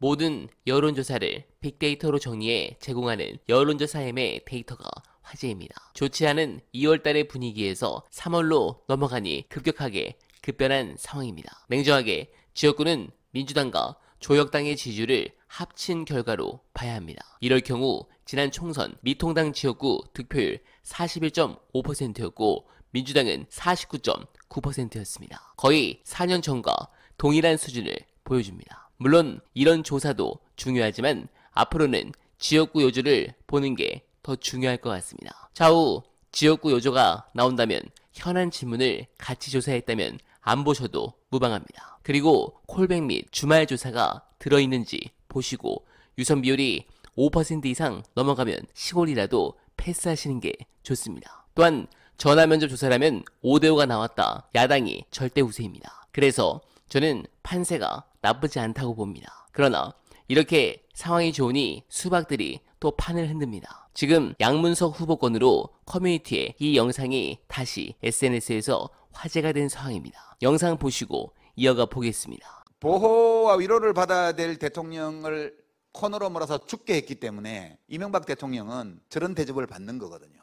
모든 여론조사를 빅데이터로 정리해 제공하는 여론조사엠의 데이터가 화제입니다. 좋지 않은 2월달의 분위기에서 3월로 넘어가니 급격하게 급변한 상황입니다. 냉정하게 지역구는 민주당과 조혁당의 지지율을 합친 결과로 봐야 합니다. 이럴 경우 지난 총선 미통당 지역구 득표율 41.5%였고 민주당은 49.9%였습니다. 거의 4년 전과 동일한 수준을 보여줍니다. 물론 이런 조사도 중요하지만 앞으로는 지역구 요조를 보는 게 더 중요할 것 같습니다. 좌우 지역구 요조가 나온다면 현안 질문을 같이 조사했다면 안 보셔도 무방합니다. 그리고 콜백 및 주말 조사가 들어있는지 보시고 유선 비율이 5% 이상 넘어가면 시골이라도 패스하시는 게 좋습니다. 또한 전화 면접 조사라면 5대5가 나왔다. 야당이 절대 우세입니다. 그래서 저는 판세가 나쁘지 않다고 봅니다. 그러나 이렇게 상황이 좋으니 수박들이 또 판을 흔듭니다. 지금 양문석 후보권으로 커뮤니티에 이 영상이 다시 SNS에서 화제가 된 상황입니다. 영상 보시고 이어가 보겠습니다. 보호와 위로를 받아야 될 대통령을 코너로 몰아서 죽게 했기 때문에 이명박 대통령은 저런 대접을 받는 거거든요.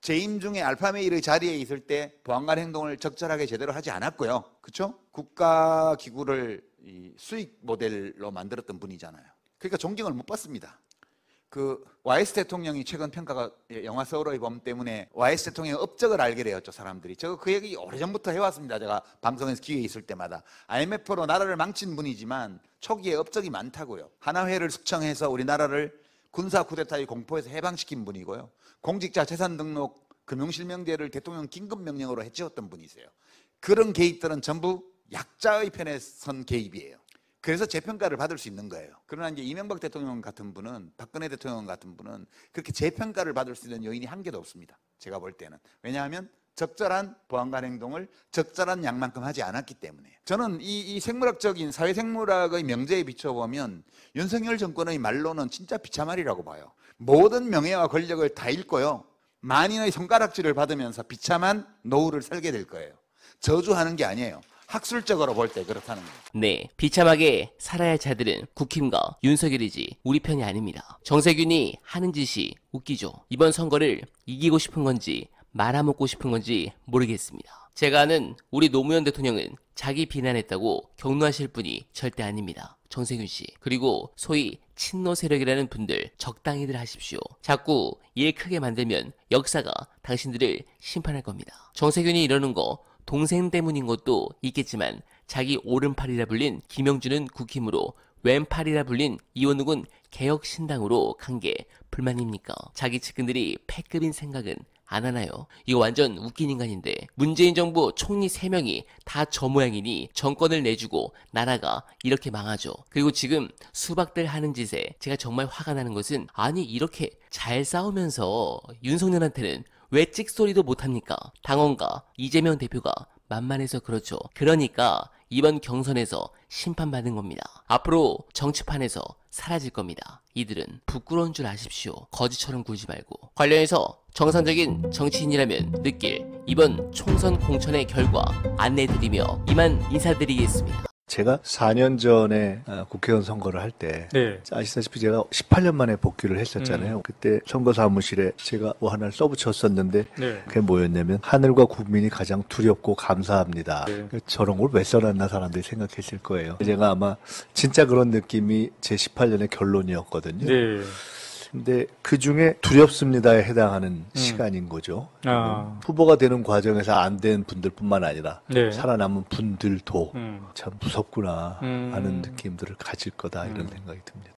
재임 중에 알파메일의 자리에 있을 때 보안관 행동을 적절하게 제대로 하지 않았고요. 그렇죠? 국가 기구를 이 수익 모델로 만들었던 분이잖아요. 그러니까 존경을 못 받습니다. 그 YS 대통령이 최근 평가가 영화 서울의 범 때문에 YS 대통령의 업적을 알게 되었죠 사람들이. 저 그 얘기 오래전부터 해왔습니다. 제가 방송에서 기회 있을 때마다 IMF로 나라를 망친 분이지만 초기에 업적이 많다고요. 하나회를 숙청해서 우리나라를 군사 쿠데타의 공포에서 해방시킨 분이고요. 공직자 재산 등록 금융실명제를 대통령 긴급 명령으로 해치웠던 분이세요. 그런 개입들은 전부 약자의 편에 선 개입이에요. 그래서 재평가를 받을 수 있는 거예요. 그러나 이제 이명박 대통령 같은 분은 박근혜 대통령 같은 분은 그렇게 재평가를 받을 수 있는 요인이 한 개도 없습니다. 제가 볼 때는. 왜냐하면 적절한 보안관 행동을 적절한 양만큼 하지 않았기 때문에. 저는 이, 이 생물학적인 사회생물학의 명제에 비춰보면 윤석열 정권의 말로는 진짜 비참하리라고 봐요. 모든 명예와 권력을 다 잃고요. 만인의 손가락질을 받으면서 비참한 노후를 살게 될 거예요. 저주하는 게 아니에요. 학술적으로 볼 때 그렇다는 거예요. 네, 비참하게 살아야 할 자들은 국힘과 윤석열이지 우리 편이 아닙니다. 정세균이 하는 짓이 웃기죠. 이번 선거를 이기고 싶은 건지 말아먹고 싶은 건지 모르겠습니다. 제가 아는 우리 노무현 대통령은 자기 비난했다고 경로하실 분이 절대 아닙니다. 정세균 씨. 그리고 소위 친노 세력이라는 분들 적당히들 하십시오. 자꾸 일 크게 만들면 역사가 당신들을 심판할 겁니다. 정세균이 이러는 거 동생 때문인 것도 있겠지만 자기 오른팔이라 불린 김영준은 국힘으로 왼팔이라 불린 이원욱은 개혁신당으로 간 게 불만입니까? 자기 측근들이 패급인 생각은 안 하나요? 이거 완전 웃긴 인간인데 문재인 정부 총리 3명이 다 저 모양이니 정권을 내주고 나라가 이렇게 망하죠. 그리고 지금 수박들 하는 짓에 제가 정말 화가 나는 것은 아니 이렇게 잘 싸우면서 윤석열한테는 왜 찍소리도 못합니까? 당원과 이재명 대표가 만만해서 그렇죠. 그러니까 이번 경선에서 심판받은 겁니다. 앞으로 정치판에서 사라질 겁니다. 이들은 부끄러운 줄 아십시오. 거지처럼 굴지 말고. 관련해서 정상적인 정치인이라면 느낄 이번 총선 공천의 결과 안내드리며 이만 인사드리겠습니다. 제가 4년 전에 어, 국회의원 선거를 할때 네. 아시다시피 제가 18년 만에 복귀를 했었잖아요. 그때 선거 사무실에 제가 뭐 하나를 써붙였었는데 네. 그게 뭐였냐면 하늘과 국민이 가장 두렵고 감사합니다. 네. 저런 걸 왜 써놨나 사람들이 생각했을 거예요. 제가 아마 진짜 그런 느낌이 제 18년의 결론이었거든요. 네. 근데 그 중에 두렵습니다에 해당하는 시간인 거죠. 아. 후보가 되는 과정에서 안 된 분들뿐만 아니라 네. 살아남은 분들도 음. 참 무섭구나 음. 하는 느낌들을 가질 거다 이런 생각이 듭니다.